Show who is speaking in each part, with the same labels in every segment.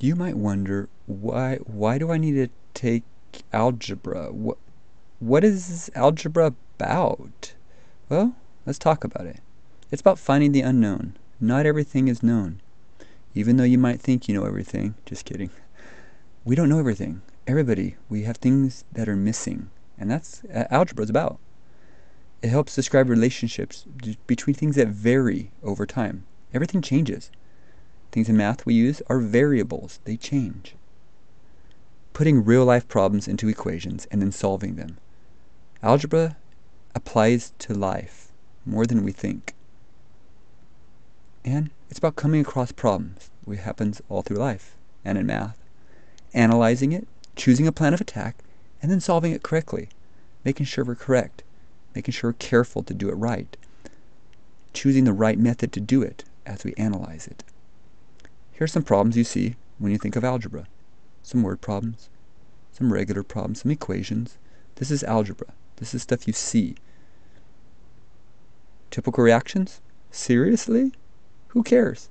Speaker 1: you might wonder why why do I need to take algebra? What what is algebra about? Well, let's talk about it. It's about finding the unknown. Not everything is known. Even though you might think you know everything, just kidding. We don't know everything. Everybody, we have things that are missing, and that's uh, algebra is about. It helps describe relationships between things that vary over time. Everything changes. Things in math we use are variables, they change. Putting real life problems into equations and then solving them. Algebra applies to life more than we think. And it's about coming across problems, which happens all through life and in math, analyzing it, choosing a plan of attack, and then solving it correctly, making sure we're correct, making sure we're careful to do it right, choosing the right method to do it as we analyze it. Here are some problems you see when you think of algebra. Some word problems, some regular problems, some equations. This is algebra. This is stuff you see. Typical reactions? Seriously? Who cares?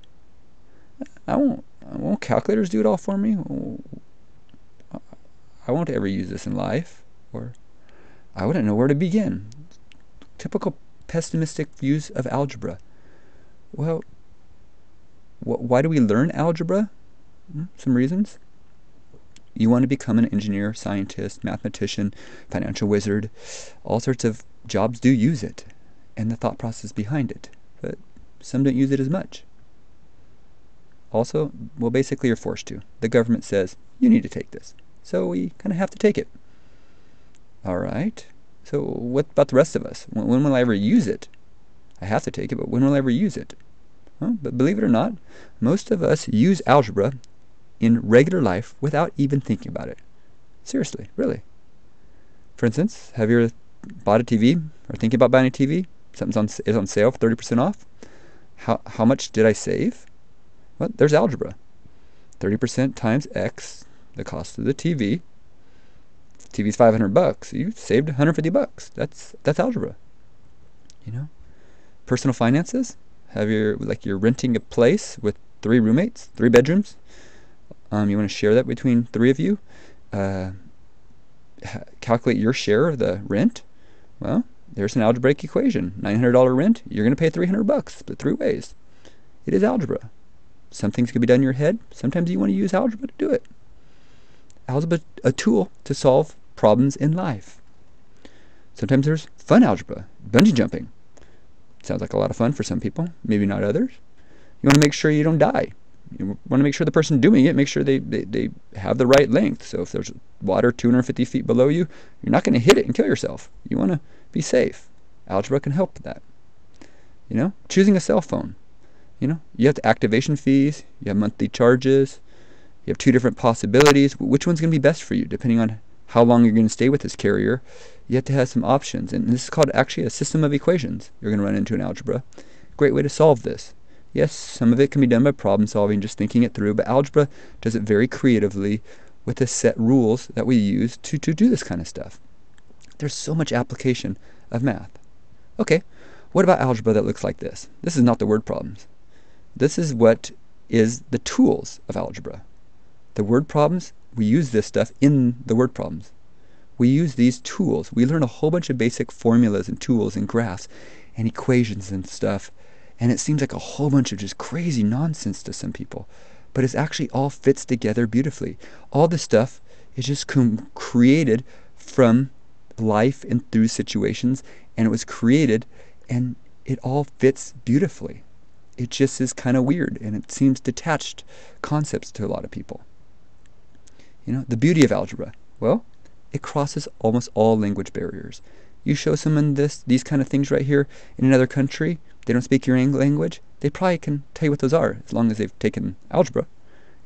Speaker 1: I won't. I Won't calculators do it all for me? I won't ever use this in life, or I wouldn't know where to begin. Typical pessimistic views of algebra. Well, why do we learn algebra? Hmm, some reasons. You want to become an engineer, scientist, mathematician, financial wizard. All sorts of jobs do use it and the thought process behind it, but some don't use it as much. Also, well, basically, you're forced to. The government says, you need to take this. So we kind of have to take it. All right. So what about the rest of us? When, when will I ever use it? I have to take it, but when will I ever use it? But believe it or not, most of us use algebra in regular life without even thinking about it. Seriously, really. For instance, have you ever bought a TV or thinking about buying a TV? Something's on is on sale for 30% off. How how much did I save? Well, there's algebra. 30% times x, the cost of the TV. TV's 500 bucks. You saved 150 bucks. That's that's algebra. You know? Personal finances? Have your like you're renting a place with three roommates, three bedrooms. Um, you want to share that between three of you. Uh, calculate your share of the rent. Well, there's an algebraic equation. $900 rent, you're going to pay 300 bucks, split three ways. It is algebra. Some things can be done in your head. Sometimes you want to use algebra to do it. Algebra, a tool to solve problems in life. Sometimes there's fun algebra, bungee jumping. Sounds like a lot of fun for some people, maybe not others. You want to make sure you don't die. You want to make sure the person doing it, make sure they, they, they have the right length. So if there's water 250 feet below you, you're not going to hit it and kill yourself. You want to be safe. Algebra can help with that. You know, choosing a cell phone. You know, you have the activation fees, you have monthly charges, you have two different possibilities. Which one's going to be best for you, depending on how long are you're going to stay with this carrier you have to have some options. And this is called actually a system of equations you're going to run into in algebra. Great way to solve this. Yes, some of it can be done by problem solving, just thinking it through, but algebra does it very creatively with the set rules that we use to, to do this kind of stuff. There's so much application of math. Okay, what about algebra that looks like this? This is not the word problems. This is what is the tools of algebra. The word problems, we use this stuff in the word problems we use these tools. We learn a whole bunch of basic formulas and tools and graphs and equations and stuff. And it seems like a whole bunch of just crazy nonsense to some people. But it actually all fits together beautifully. All this stuff is just created from life and through situations. And it was created and it all fits beautifully. It just is kind of weird and it seems detached concepts to a lot of people. You know, the beauty of algebra. Well, it crosses almost all language barriers. You show someone this, these kind of things right here in another country, they don't speak your language, they probably can tell you what those are as long as they've taken algebra.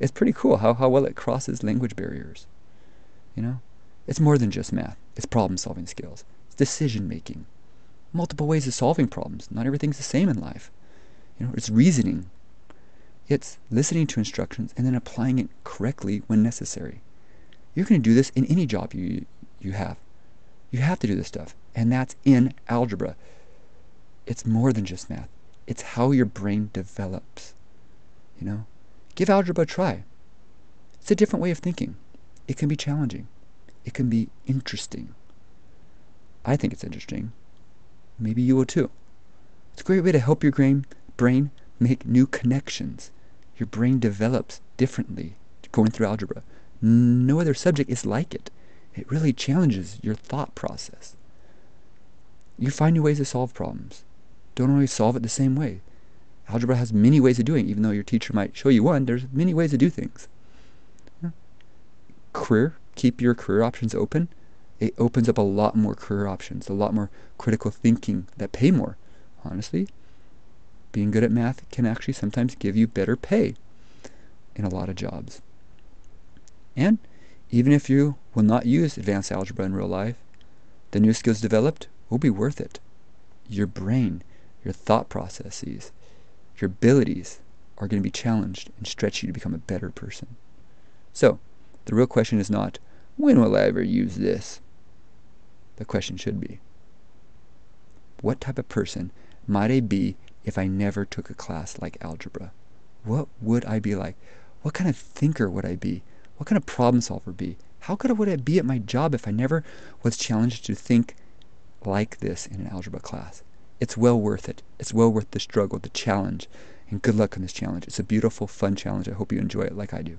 Speaker 1: It's pretty cool how, how well it crosses language barriers. You know? It's more than just math. It's problem solving skills. It's decision making. Multiple ways of solving problems. Not everything's the same in life. You know, it's reasoning. It's listening to instructions and then applying it correctly when necessary. You're going to do this in any job you, you have. You have to do this stuff. And that's in algebra. It's more than just math. It's how your brain develops. You know? Give algebra a try. It's a different way of thinking. It can be challenging. It can be interesting. I think it's interesting. Maybe you will too. It's a great way to help your brain, brain make new connections. Your brain develops differently going through algebra. No other subject is like it. It really challenges your thought process. You find new ways to solve problems. Don't always solve it the same way. Algebra has many ways of doing it. Even though your teacher might show you one, there's many ways to do things. Career, keep your career options open. It opens up a lot more career options, a lot more critical thinking that pay more. Honestly, being good at math can actually sometimes give you better pay in a lot of jobs. And even if you will not use advanced algebra in real life, the new skills developed will be worth it. Your brain, your thought processes, your abilities are going to be challenged and stretch you to become a better person. So, the real question is not, when will I ever use this? The question should be, what type of person might I be if I never took a class like algebra? What would I be like? What kind of thinker would I be? What kind of problem solver be? How good would I be at my job if I never was challenged to think like this in an algebra class? It's well worth it. It's well worth the struggle, the challenge, and good luck on this challenge. It's a beautiful, fun challenge. I hope you enjoy it like I do.